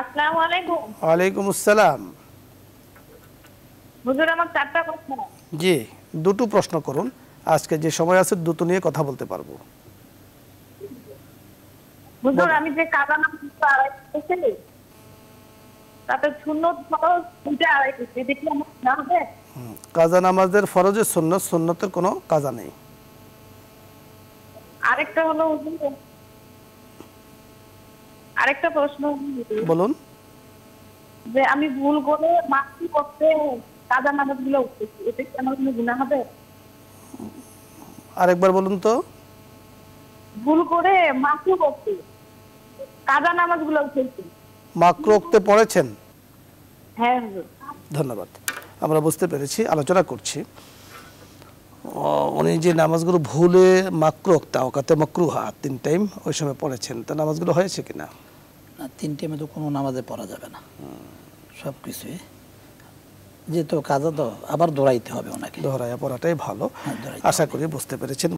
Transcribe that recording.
আসসালামু আলাইকুম ওয়ালাইকুম আসসালাম হুজুর আমার চারটা প্রশ্ন। জি দুটো প্রশ্ন করুন। আজকে যে সময় আছে দুটো নিয়ে কথা বলতে পারব। হুজুর আমি যে কাজা নাম আড়াই করছি তাতে শূন্য ফরজ দুইটা আড়াই করছি। কি আমার না হবে কাজা নামাজের ফরজের সুন্নত সুন্নতের কোনো কাজা নেই। আরেকটা হলো হুজুর আরেকটা প্রশ্ন। বলুন। যে আমি ভুল করে করতে কাজা নামাজগুলো উঠতেছি এতে কি আমার কোনো গুণা হবে? আরেকবার বলুন তো। ভুল করে করতে কাজা নামাজগুলো মাকরোক্তে পড়েছেন? হ্যাঁ ধন্যবাদ। আমরা বুঝতে পেরেছি আলোচনা করছি। উনি যে নামাজগুলো ভুলে মাকরোক্তা ওকাতে মকরুহা তিন টাইম ওই সময় পড়েছেন তা নামাজগুলো হয়েছে কিনা? না তিনটে তো কোনো নামাজে পড়া যাবে না। সব কিছুই। যেহেতু কাজা তো আবার দৌড়াইতে হবে ওনাকে। দৌড়াইয়া পড়াটাই ভালো। হ্যাঁ, আশা করি বুঝতে পেরেছেন।